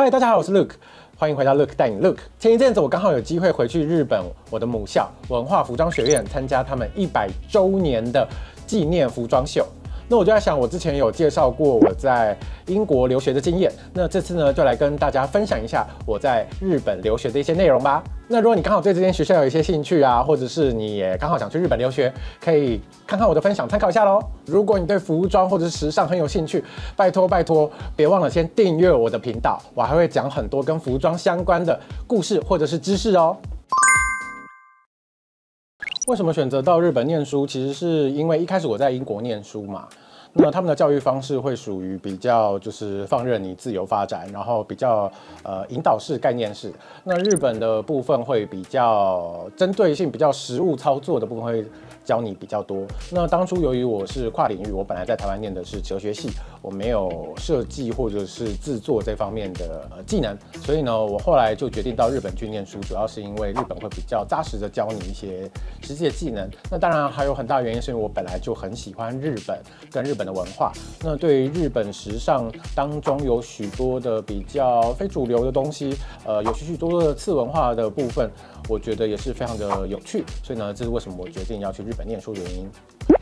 嗨，大家好，我是 Luke，欢迎回到 Luke 带你 Look。前一阵子我刚好有机会回去日本，我的母校文化服装学院参加他们一百周年的纪念服装秀。那我就在想，我之前有介绍过我在英国留学的经验，那这次呢，就来跟大家分享一下我在日本留学的一些内容吧。那如果你刚好对这间学校有一些兴趣啊，或者是你也刚好想去日本留学，可以看看我的分享，参考一下喽。如果你对服装或者是时尚很有兴趣，拜托拜托，别忘了先订阅我的频道，我还会讲很多跟服装相关的故事或者是知识哦。为什么选择到日本念书？其实是因为一开始我在英国念书嘛，那他们的教育方式会属于比较就是放任你自由发展，然后比较呃引导式、概念式。那日本的部分会比较针对性、比较实务操作的部分会。教你比较多。那当初由于我是跨领域，我本来在台湾念的是哲学系，我没有设计或者是制作这方面的呃技能，所以呢，我后来就决定到日本去念书，主要是因为日本会比较扎实的教你一些实际的技能。那当然还有很大原因是因为我本来就很喜欢日本跟日本的文化。那对于日本时尚当中有许多的比较非主流的东西，呃，有许许多多的次文化的部分，我觉得也是非常的有趣。所以呢，这是为什么我决定要去日。本念书原因，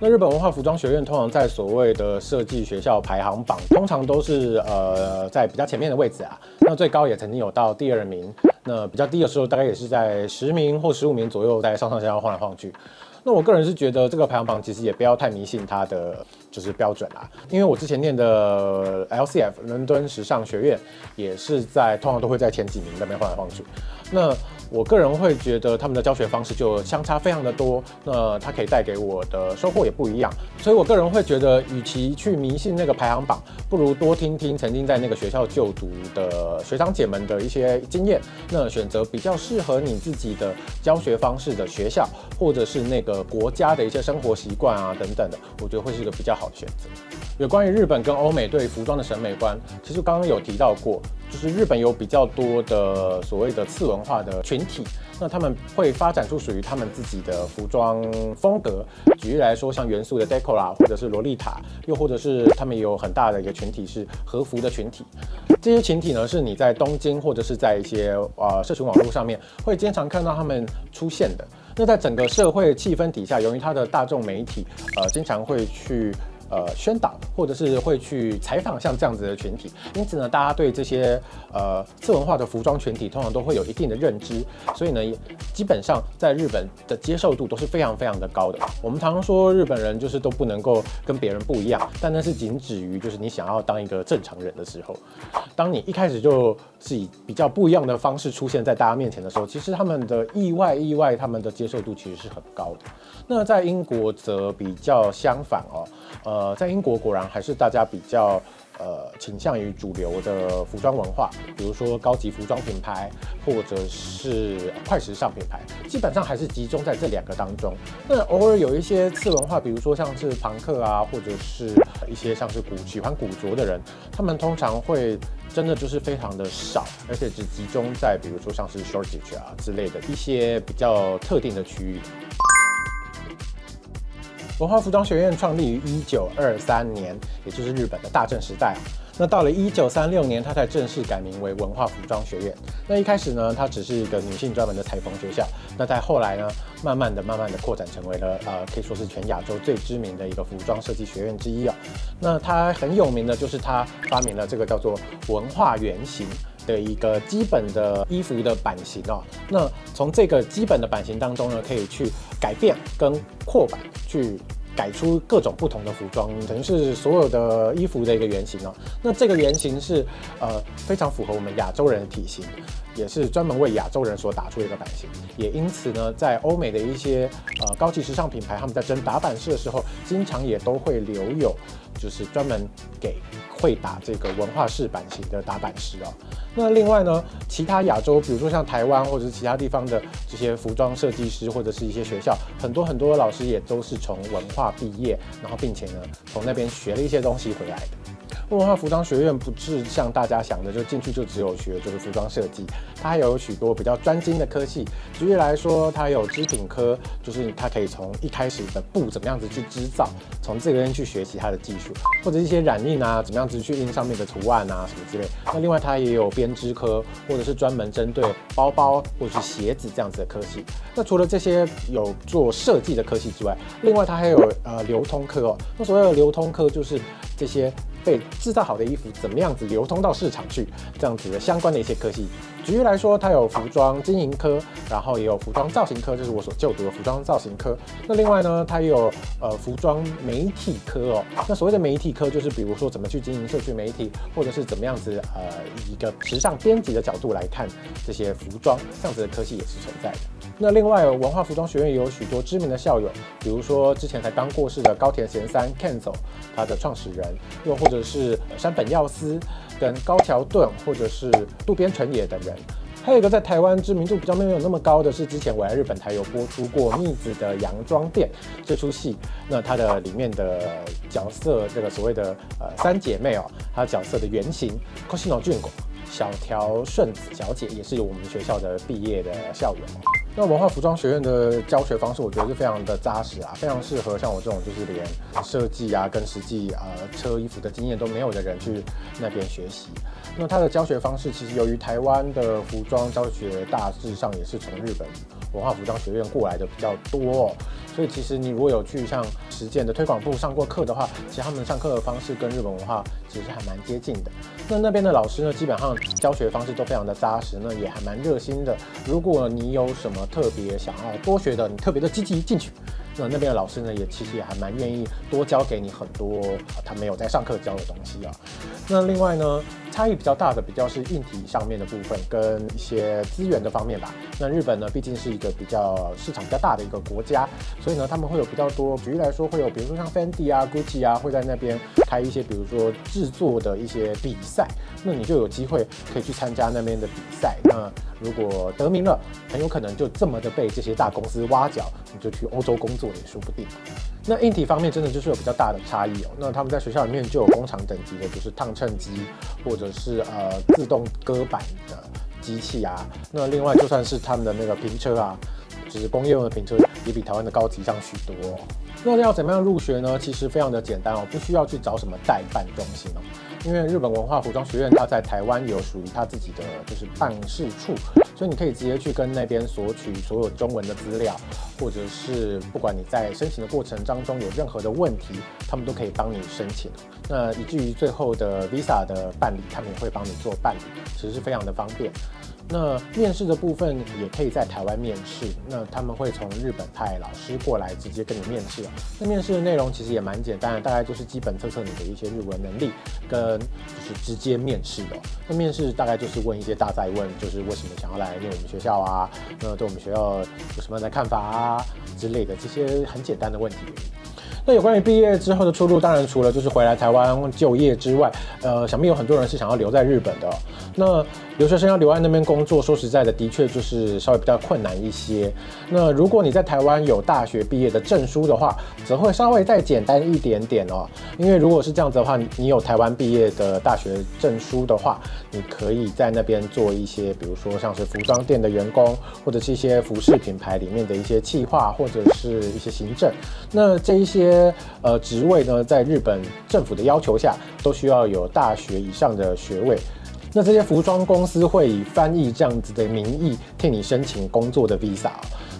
那日本文化服装学院通常在所谓的设计学校排行榜，通常都是呃在比较前面的位置啊。那最高也曾经有到第二名，那比较低的时候大概也是在十名或十五名左右，在上上下下晃来晃去。那我个人是觉得这个排行榜其实也不要太迷信它的就是标准啦，因为我之前念的 LCF 伦敦时尚学院也是在通常都会在前几名那边晃来晃去。那我个人会觉得他们的教学方式就相差非常的多，那它可以带给我的收获也不一样，所以我个人会觉得，与其去迷信那个排行榜，不如多听听曾经在那个学校就读的学长姐们的一些经验，那选择比较适合你自己的教学方式的学校，或者是那个国家的一些生活习惯啊等等的，我觉得会是一个比较好的选择。有关于日本跟欧美对服装的审美观，其实刚刚有提到过，就是日本有比较多的所谓的次文化的群体，那他们会发展出属于他们自己的服装风格。举例来说，像元素的 deco 啦，或者是洛丽塔，又或者是他们有很大的一个群体是和服的群体。这些群体呢，是你在东京或者是在一些呃社群网络上面会经常看到他们出现的。那在整个社会气氛底下，由于它的大众媒体呃经常会去。呃，宣导或者是会去采访像这样子的群体，因此呢，大家对这些呃次文化的服装群体通常都会有一定的认知，所以呢，基本上在日本的接受度都是非常非常的高的。我们常常说日本人就是都不能够跟别人不一样，但那是仅止于就是你想要当一个正常人的时候，当你一开始就是以比较不一样的方式出现在大家面前的时候，其实他们的意外意外，他们的接受度其实是很高的。那在英国则比较相反哦，呃，在英国果然还是大家比较呃倾向于主流的服装文化，比如说高级服装品牌或者是快时尚品牌，基本上还是集中在这两个当中。那偶尔有一些次文化，比如说像是朋克啊，或者是一些像是古喜欢古着的人，他们通常会真的就是非常的少，而且只集中在比如说像是 shortage 啊之类的一些比较特定的区域。文化服装学院创立于一九二三年，也就是日本的大正时代。那到了一九三六年，它才正式改名为文化服装学院。那一开始呢，它只是一个女性专门的裁缝学校。那在后来呢，慢慢的、慢慢的扩展成为了呃，可以说是全亚洲最知名的一个服装设计学院之一啊。那它很有名的就是它发明了这个叫做文化原型的一个基本的衣服的版型哦。那从这个基本的版型当中呢，可以去改变跟扩版。去改出各种不同的服装，等于是所有的衣服的一个原型哦。那这个原型是呃非常符合我们亚洲人的体型，也是专门为亚洲人所打出一个版型。也因此呢，在欧美的一些呃高级时尚品牌，他们在争打版式的时候，经常也都会留有，就是专门给。会打这个文化式版型的打版师哦。那另外呢，其他亚洲，比如说像台湾或者是其他地方的这些服装设计师或者是一些学校，很多很多的老师也都是从文化毕业，然后并且呢从那边学了一些东西回来。文化服装学院不是像大家想的，就进去就只有学就是服装设计，它还有许多比较专精的科系。举例来说，它有织品科，就是它可以从一开始的布怎么样子去织造，从这边去学习它的技术，或者一些染印啊，怎么样子去印上面的图案啊什么之类。那另外它也有编织科，或者是专门针对包包或者是鞋子这样子的科系。那除了这些有做设计的科系之外，另外它还有呃流通科哦。那所谓的流通科就是这些。被制造好的衣服怎么样子流通到市场去？这样子的相关的一些科系，举例来说，它有服装经营科，然后也有服装造型科，这是我所就读的服装造型科。那另外呢，它也有呃服装媒体科哦。那所谓的媒体科，就是比如说怎么去经营社区媒体，或者是怎么样子呃以一个时尚编辑的角度来看这些服装，这样子的科系也是存在的。那另外，文化服装学院也有许多知名的校友，比如说之前才刚过世的高田贤三 Kenzo，他的创始人，又或者者是山本耀司、跟高桥盾，或者是渡边淳也等人。还有一个在台湾知名度比较没有那么高的是，之前我在日本台有播出过《蜜子的洋装店》这出戏，那它的里面的角色，这个所谓的呃三姐妹哦，它角色的原型 Cosino 俊果。小条顺子小姐也是我们学校的毕业的校友。那文化服装学院的教学方式，我觉得是非常的扎实啊，非常适合像我这种就是连设计啊跟实际啊车衣服的经验都没有的人去那边学习。那它的教学方式其实由于台湾的服装教学大致上也是从日本文化服装学院过来的比较多，所以其实你如果有去像实践的推广部上过课的话，其实他们上课的方式跟日本文化其实还蛮接近的。那那边的老师呢，基本上教学方式都非常的扎实，那也还蛮热心的。如果你有什么特别想要多学的，你特别的积极进去。那那边的老师呢，也其实也还蛮愿意多教给你很多他没有在上课教的东西啊。那另外呢，差异比较大的比较是硬体上面的部分跟一些资源的方面吧。那日本呢，毕竟是一个比较市场比较大的一个国家，所以呢，他们会有比较多，举例来说，会有比如说像 Fendi 啊、Gucci 啊，会在那边开一些比如说制作的一些比赛，那你就有机会可以去参加那边的比赛。那如果得名了，很有可能就这么的被这些大公司挖角，你就去欧洲工作也说不定。那硬体方面真的就是有比较大的差异哦。那他们在学校里面就有工厂等级的，就是烫衬机或者是呃自动割板的机器啊。那另外就算是他们的那个平车啊，就是工业用的平车，也比台湾的高级上许多。那要怎么样入学呢？其实非常的简单哦，不需要去找什么代办中心哦。因为日本文化服装学院，它在台湾有属于它自己的就是办事处，所以你可以直接去跟那边索取所有中文的资料，或者是不管你在申请的过程当中有任何的问题，他们都可以帮你申请。那以至于最后的 visa 的办理，他们也会帮你做办理，其实是非常的方便。那面试的部分也可以在台湾面试，那他们会从日本派老师过来直接跟你面试那面试的内容其实也蛮简单的，大概就是基本测测你的一些日文能力，跟就是直接面试的。那面试大概就是问一些大在问，就是为什么想要来念我们学校啊？那对我们学校有什么样的看法啊之类的这些很简单的问题。那有关于毕业之后的出路，当然除了就是回来台湾就业之外，呃，想必有很多人是想要留在日本的。那留学生要留在那边工作，说实在的，的确就是稍微比较困难一些。那如果你在台湾有大学毕业的证书的话，则会稍微再简单一点点哦。因为如果是这样子的话，你有台湾毕业的大学证书的话，你可以在那边做一些，比如说像是服装店的员工，或者是一些服饰品牌里面的一些企划，或者是一些行政。那这一些。呃，职位呢，在日本政府的要求下，都需要有大学以上的学位。那这些服装公司会以翻译这样子的名义替你申请工作的 visa。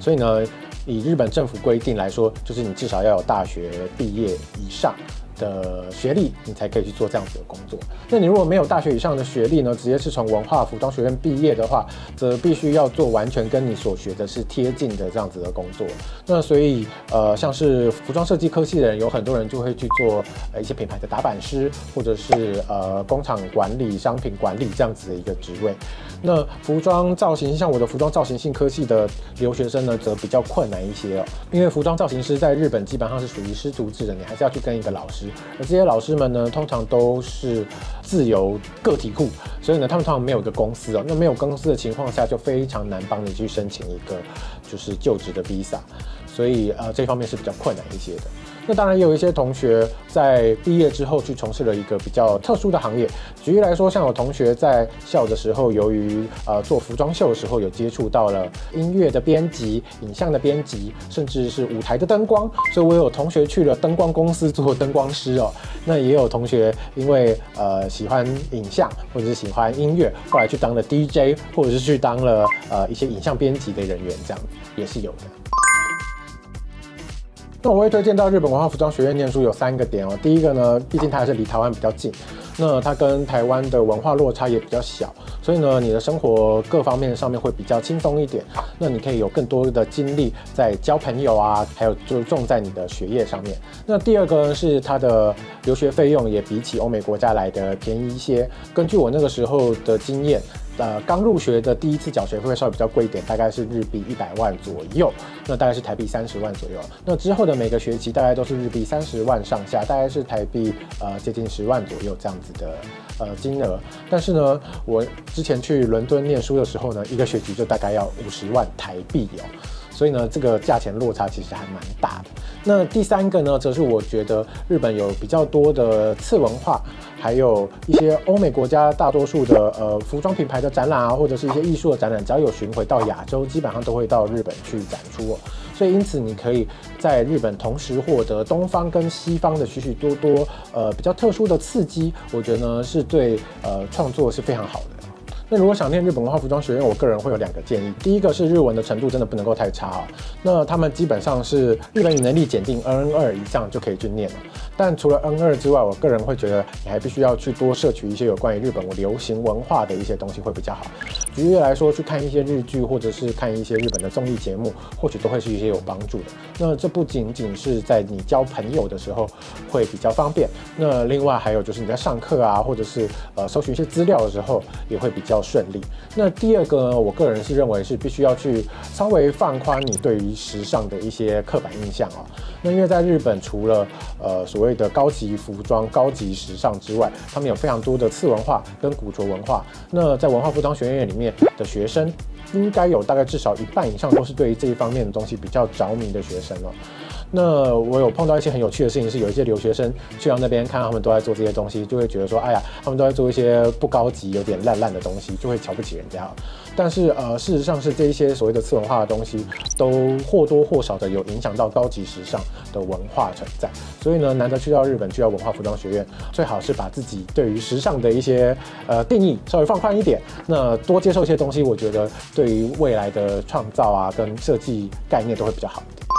所以呢，以日本政府规定来说，就是你至少要有大学毕业以上。的学历，你才可以去做这样子的工作。那你如果没有大学以上的学历呢，直接是从文化服装学院毕业的话，则必须要做完全跟你所学的是贴近的这样子的工作。那所以，呃，像是服装设计科系的人，有很多人就会去做呃一些品牌的打版师，或者是呃工厂管理、商品管理这样子的一个职位。那服装造型，像我的服装造型性科系的留学生呢，则比较困难一些哦，因为服装造型师在日本基本上是属于师徒制的，你还是要去跟一个老师。而这些老师们呢，通常都是自由个体户，所以呢，他们通常没有一个公司哦。那没有公司的情况下，就非常难帮你去申请一个就是就职的 visa，所以呃，这方面是比较困难一些的。那当然也有一些同学在毕业之后去从事了一个比较特殊的行业。举例来说，像有同学在校的时候，由于呃做服装秀的时候有接触到了音乐的编辑、影像的编辑，甚至是舞台的灯光，所以我有同学去了灯光公司做灯光师哦。那也有同学因为呃喜欢影像或者是喜欢音乐，后来去当了 DJ，或者是去当了呃一些影像编辑的人员，这样也是有的。那我会推荐到日本文化服装学院念书有三个点哦。第一个呢，毕竟它还是离台湾比较近，那它跟台湾的文化落差也比较小，所以呢，你的生活各方面上面会比较轻松一点。那你可以有更多的精力在交朋友啊，还有就是重在你的学业上面。那第二个呢，是它的留学费用也比起欧美国家来的便宜一些。根据我那个时候的经验。呃，刚入学的第一次缴学费会稍微比较贵一点，大概是日币一百万左右，那大概是台币三十万左右。那之后的每个学期大概都是日币三十万上下，大概是台币呃接近十万左右这样子的呃金额。但是呢，我之前去伦敦念书的时候呢，一个学期就大概要五十万台币哦。所以呢，这个价钱落差其实还蛮大的。那第三个呢，则是我觉得日本有比较多的次文化，还有一些欧美国家大多数的呃服装品牌的展览啊，或者是一些艺术的展览，只要有巡回到亚洲，基本上都会到日本去展出哦。所以因此，你可以在日本同时获得东方跟西方的许许多多呃比较特殊的刺激，我觉得呢是对呃创作是非常好的。那如果想念日本文化服装学院，我个人会有两个建议。第一个是日文的程度真的不能够太差啊。那他们基本上是日本语能力检定 N 二以上就可以去念了。但除了 N 二之外，我个人会觉得你还必须要去多摄取一些有关于日本流行文化的一些东西会比较好。举例来说，去看一些日剧或者是看一些日本的综艺节目，或许都会是一些有帮助的。那这不仅仅是在你交朋友的时候会比较方便，那另外还有就是你在上课啊，或者是呃搜寻一些资料的时候也会比较。顺利。那第二个呢？我个人是认为是必须要去稍微放宽你对于时尚的一些刻板印象啊。那因为在日本，除了呃所谓的高级服装、高级时尚之外，他们有非常多的次文化跟古着文化。那在文化服装学院里面的学生，应该有大概至少一半以上都是对于这一方面的东西比较着迷的学生了。那我有碰到一些很有趣的事情，是有一些留学生去到那边看到他们都在做这些东西，就会觉得说，哎呀，他们都在做一些不高级、有点烂烂的东西，就会瞧不起人家。但是呃，事实上是这一些所谓的次文化的东西，都或多或少的有影响到高级时尚的文化存在。所以呢，难得去到日本，去到文化服装学院，最好是把自己对于时尚的一些呃定义稍微放宽一点，那多接受一些东西，我觉得对于未来的创造啊跟设计概念都会比较好一点。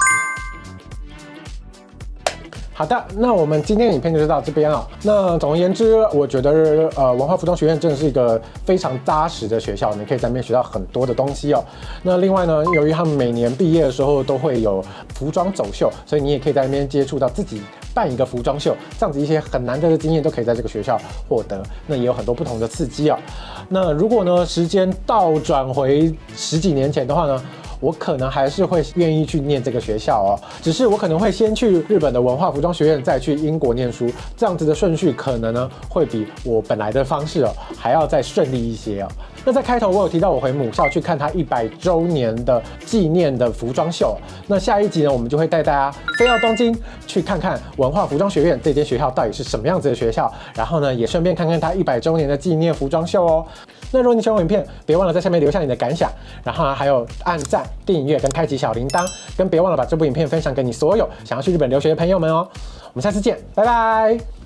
好的，那我们今天影片就到这边了。那总而言之，我觉得呃文化服装学院真的是一个非常扎实的学校，你可以在那边学到很多的东西哦。那另外呢，由于他们每年毕业的时候都会有服装走秀，所以你也可以在那边接触到自己办一个服装秀，这样子一些很难得的经验都可以在这个学校获得。那也有很多不同的刺激哦。那如果呢时间倒转回十几年前的话呢？我可能还是会愿意去念这个学校哦，只是我可能会先去日本的文化服装学院，再去英国念书，这样子的顺序可能呢会比我本来的方式哦还要再顺利一些哦。那在开头我有提到我回母校去看他一百周年的纪念的服装秀，那下一集呢我们就会带大家飞到东京去看看文化服装学院这间学校到底是什么样子的学校，然后呢也顺便看看他一百周年的纪念服装秀哦。那如果你喜欢我影片，别忘了在下面留下你的感想，然后啊还有按赞、订阅跟开启小铃铛，跟别忘了把这部影片分享给你所有想要去日本留学的朋友们哦。我们下次见，拜拜。